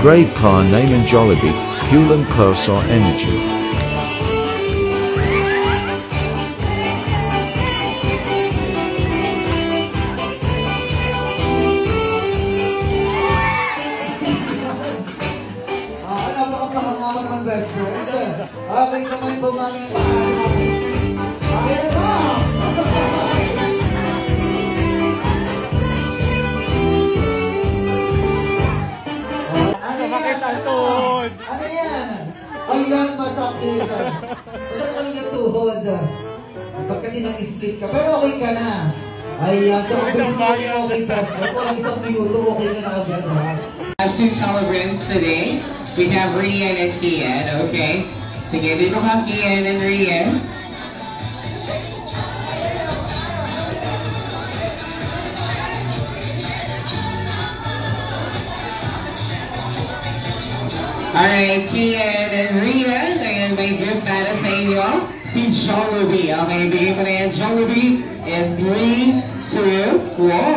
Upgrade car name in Jollibee, fuel and Cursor Energy. Napakapakahawa ng best friend. Okay, kamay po Bakit ang tuhod? Ano yan? Ayan, matakisan. Wala kang natuhod. Pag kasi nang-split ka, pero okay ka na. Ayan, so ang bayan? okay sa Kung isang minuto, okay ka na agad. ha? have two celebrants today. We have Rian and Kian, okay? Sige, dito ka Kian and Rian. Alright, Kian and Rian, ayan may gift para sa inyo. Si Jollibee, okay? Bigay ko na yan. Jollibee is 3, 2, 1.